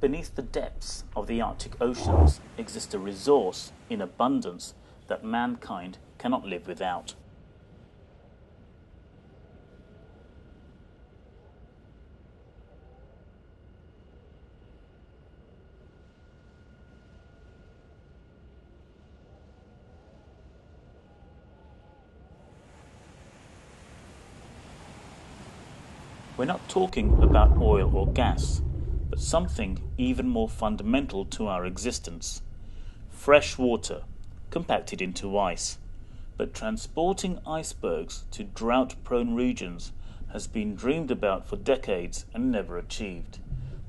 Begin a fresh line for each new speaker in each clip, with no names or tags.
Beneath the depths of the Arctic oceans exists a resource in abundance that mankind cannot live without. We're not talking about oil or gas but something even more fundamental to our existence fresh water, compacted into ice. But transporting icebergs to drought prone regions has been dreamed about for decades and never achieved.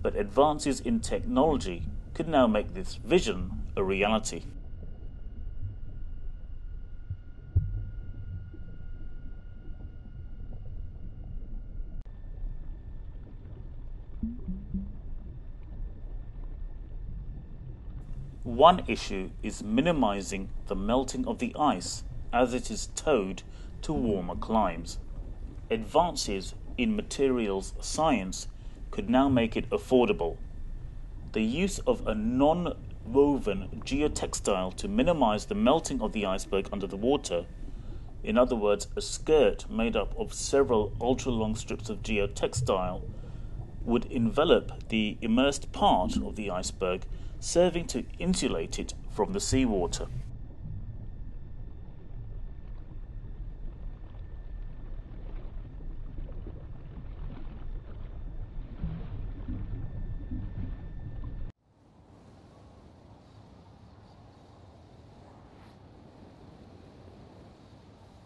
But advances in technology could now make this vision a reality. One issue is minimizing the melting of the ice as it is towed to warmer climes. Advances in materials science could now make it affordable. The use of a non woven geotextile to minimize the melting of the iceberg under the water, in other words, a skirt made up of several ultra long strips of geotextile, would envelop the immersed part of the iceberg serving to insulate it from the seawater.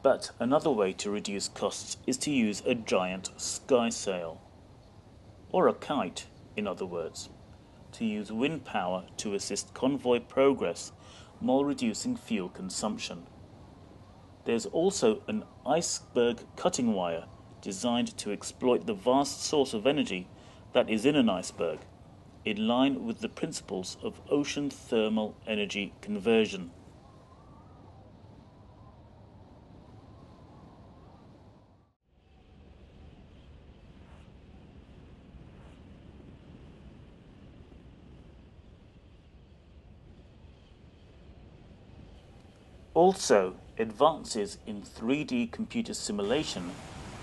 But another way to reduce costs is to use a giant sky sail, or a kite, in other words to use wind power to assist convoy progress while reducing fuel consumption. There's also an iceberg cutting wire designed to exploit the vast source of energy that is in an iceberg, in line with the principles of ocean thermal energy conversion. Also, advances in 3D computer simulation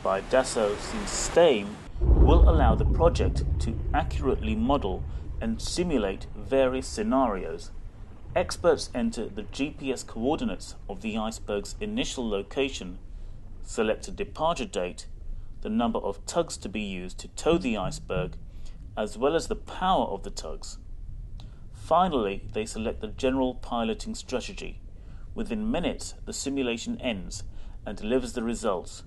by Dassault Systèmes will allow the project to accurately model and simulate various scenarios. Experts enter the GPS coordinates of the iceberg's initial location, select a departure date, the number of tugs to be used to tow the iceberg, as well as the power of the tugs. Finally, they select the general piloting strategy. Within minutes, the simulation ends and delivers the results.